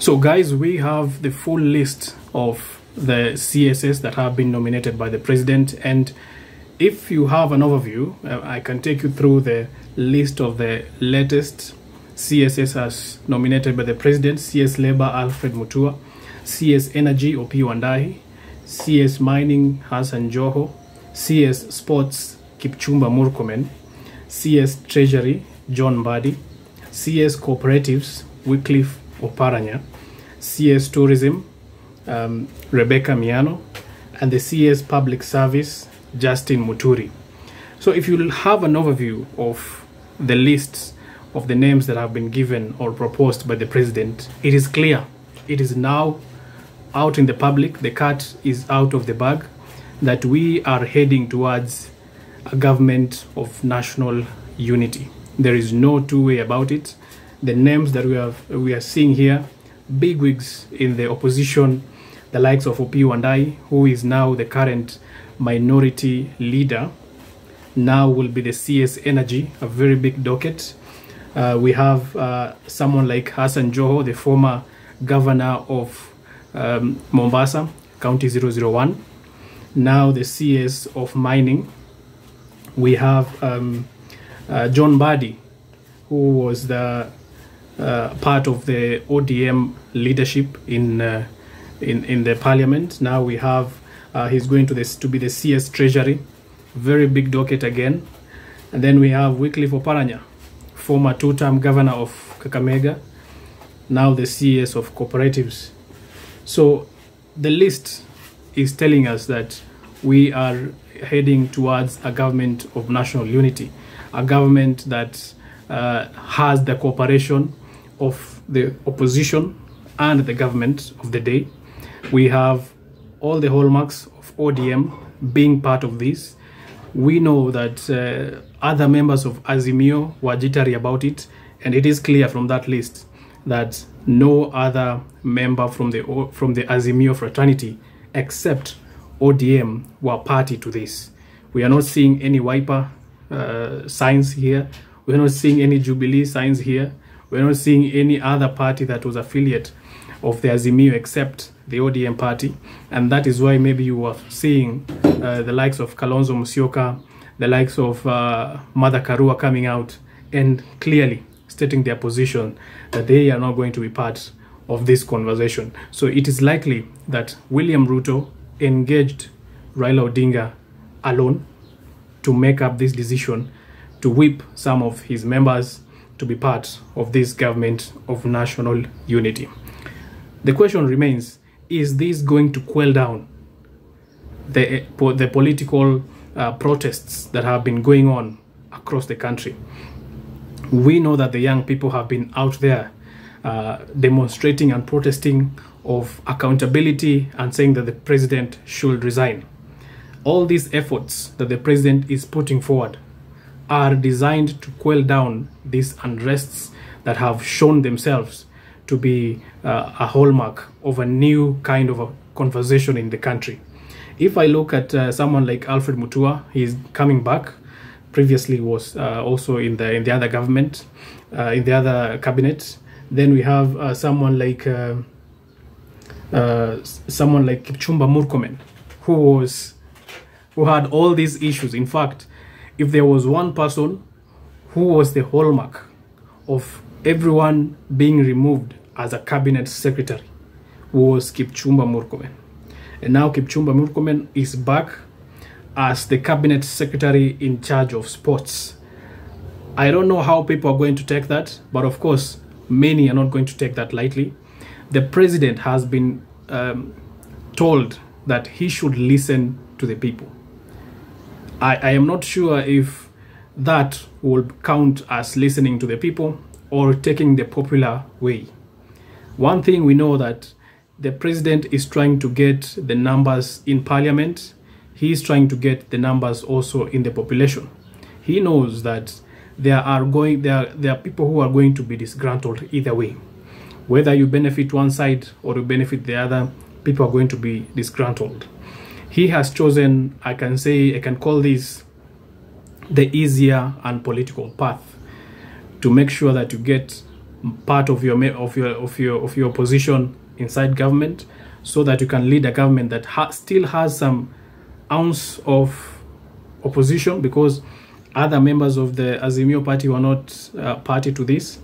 So, guys, we have the full list of the CSS that have been nominated by the president. And if you have an overview, uh, I can take you through the list of the latest CSS as nominated by the president. CS Labor Alfred Mutua, CS Energy Opiyo Wandayi, CS Mining Hassan Joho, CS Sports Kipchumba Murkomen, CS Treasury John Mbadi, CS Cooperatives Wycliffe Oparanya, CS Tourism um, Rebecca Miano, and the CS Public Service Justin Muturi. So if you have an overview of the lists of the names that have been given or proposed by the president, it is clear. It is now out in the public, the cat is out of the bag, that we are heading towards a government of national unity. There is no two way about it. The names that we have we are seeing here, bigwigs in the opposition, the likes of Opiyo Wandayi, who is now the current minority leader, now will be the CS Energy, a very big docket. Uh, we have uh, someone like Hassan Joho, the former governor of um, Mombasa, County 001, now the CS of mining. We have um, uh, John Mbadi, who was the part of the ODM leadership in uh, in in the parliament. Now we have uh, he's going to this to be the CS Treasury, very big docket again, and then we have Wycliffe Oparanya, former two-term governor of Kakamega, now the CS of cooperatives. So the list is telling us that we are heading towards a government of national unity, a government that uh, has the cooperation of the opposition and the government of the day. We have all the hallmarks of ODM being part of this. We know that uh, other members of Azimio were jittery about it, and it is clear from that list that no other member from the from the Azimio fraternity except ODM were party to this. We are not seeing any wiper uh, signs here. We're not seeing any Jubilee signs here. We're not seeing any other party that was affiliate of the Azimio except the ODM party. And that is why maybe you are seeing uh, the likes of Kalonzo Musyoka, the likes of uh, Martha Karua coming out and clearly stating their position that they are not going to be part of this conversation. So it is likely that William Ruto engaged Raila Odinga alone to make up this decision to whip some of his members to be part of this government of national unity. The question remains is this going to quell down the, the political uh, protests that have been going on across the country? We know that the young people have been out there uh, demonstrating and protesting of accountability and saying that the president should resign. All these efforts that the president is putting forward are designed to quell down these unrests that have shown themselves to be uh, a hallmark of a new kind of a conversation in the country. If I look at uh, someone like Alfred Mutua, he's coming back. Previously was uh, also in the in the other government, uh, in the other cabinet. Then we have uh, someone like uh, someone like Kipchumba Murkomen, who was who had all these issues. In fact, if there was one person who was the hallmark of everyone being removed as a cabinet secretary was Kipchumba Murkomen. And now Kipchumba Murkomen is back as the cabinet secretary in charge of sports. I don't know how people are going to take that, but of course, many are not going to take that lightly. The president has been um, told that he should listen to the people. I, I am not sure if that will count as listening to the people or taking the popular way. One thing we know that the president is trying to get the numbers in parliament. He is trying to get the numbers also in the population. He knows that there are going there there are people who are going to be disgruntled either way. Whether you benefit one side or you benefit the other, people are going to be disgruntled. He has chosen, I can say, I can call this the easier and political path to make sure that you get part of your of your of your of your position inside government so that you can lead a government that ha still has some ounce of opposition because other members of the Azimio party were not uh, party to this.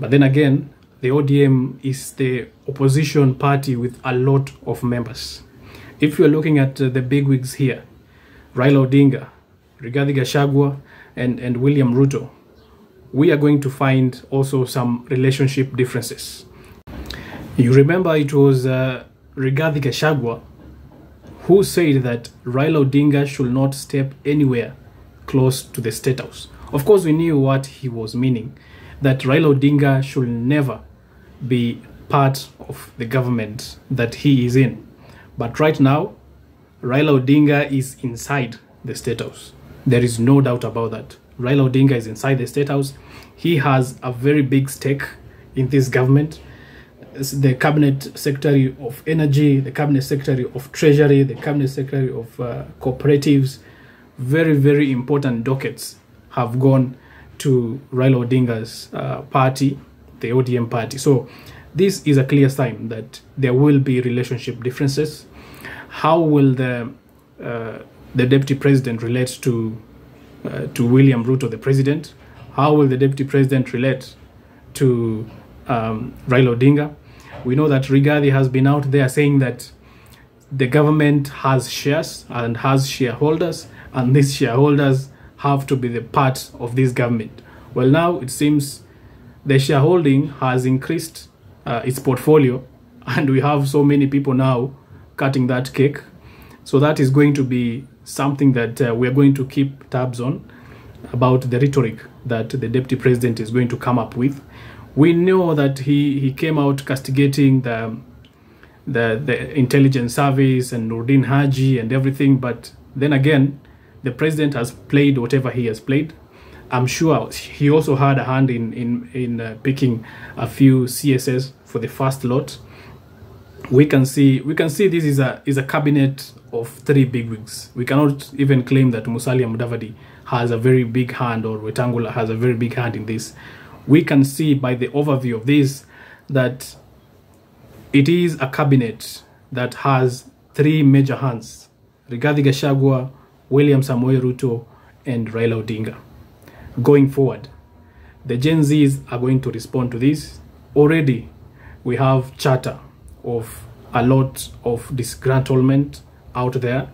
But then again the ODM is the opposition party with a lot of members if you're looking at uh, the big wigs here Raila Odinga Rigathi Gachagua and and William Ruto we are going to find also some relationship differences. You remember it was uh, Rigathi Gachagua who said that Raila Odinga should not step anywhere close to the State House. Of course, we knew what he was meaning, that Raila Odinga should never be part of the government that he is in. But right now, Raila Odinga is inside the State House. There is no doubt about that. Raila Odinga is inside the State House. He has a very big stake in this government. The Cabinet Secretary of Energy, the Cabinet Secretary of Treasury, the Cabinet Secretary of uh, Cooperatives, very, very important dockets have gone to Raila Odinga's uh, party, the ODM party. So this is a clear sign that there will be relationship differences. How will the uh, the deputy president relate to uh, to William Ruto, the president? How will the deputy president relate to um, Raila Odinga? We know that Rigathi has been out there saying that the government has shares and has shareholders, and these shareholders have to be the part of this government. Well, now it seems the shareholding has increased uh, its portfolio, and we have so many people now cutting that cake. So that is going to be something that uh, we are going to keep tabs on about the rhetoric that the deputy president is going to come up with. We know that he, he came out castigating the, the, the intelligence service and Noordin Haji and everything, but then again, the president has played whatever he has played. I'm sure he also had a hand in in in uh, picking a few CSS for the first lot. We can see we can see this is a is a cabinet of three bigwigs. We cannot even claim that Musalia Mudavadi has a very big hand or Wetangula has a very big hand in this. We can see by the overview of this that it is a cabinet that has three major hands: Rigathi Gachagua, William Samoei Ruto, and Raila Odinga. Going forward, the Gen Zs are going to respond to this. Already, we have chatter of a lot of disgruntlement out there.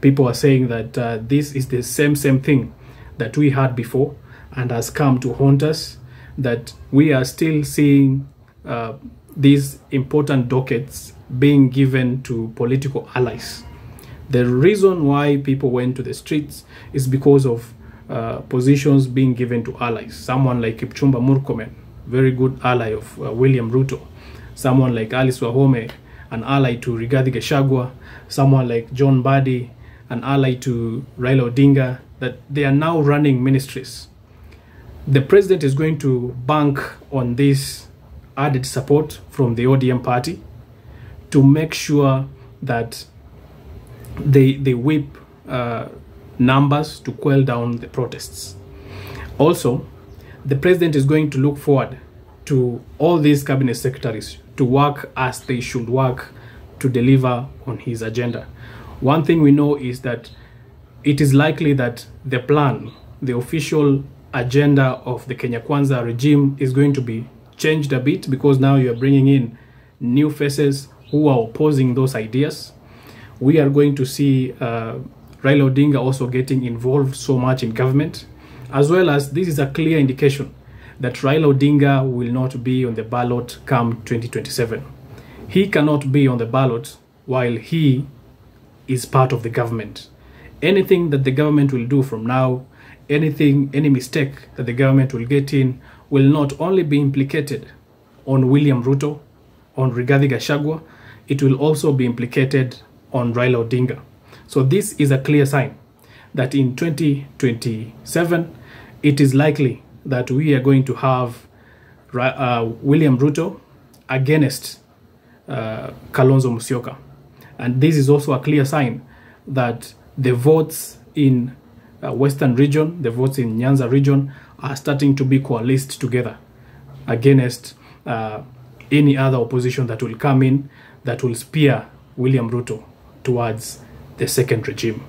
People are saying that uh, this is the same same thing that we had before and has come to haunt us. That we are still seeing uh, these important dockets being given to political allies. The reason why people went to the streets is because of uh, positions being given to allies. Someone like Kipchumba Murkomen, very good ally of uh, William Ruto. Someone like Alice Wahome, an ally to Rigathi Gachagua. Someone like John Mbadi, an ally to Raila Odinga. That they are now running ministries. The president is going to bank on this added support from the ODM party to make sure that they they whip uh, numbers to quell down the protests. Also, the president is going to look forward to all these cabinet secretaries to work as they should work to deliver on his agenda. One thing we know is that it is likely that the plan, the official agenda of the Kenya Kwanza regime is going to be changed a bit because now you are bringing in new faces who are opposing those ideas. We are going to see uh, Raila Odinga also getting involved so much in government, as well as this is a clear indication that Raila Odinga will not be on the ballot come 2027. He cannot be on the ballot while he is part of the government. Anything that the government will do from now, anything, any mistake that the government will get in, will not only be implicated on William Ruto, on Rigathi Gachagua, it will also be implicated on Raila Odinga. So this is a clear sign that in 2027, it is likely that we are going to have uh, William Ruto against uh, Kalonzo Musyoka. And this is also a clear sign that the votes in uh, Western region, the votes in Nyanza region are starting to be coalesced together. against uh, any other opposition that will come in that will spear William Ruto towards the second regime.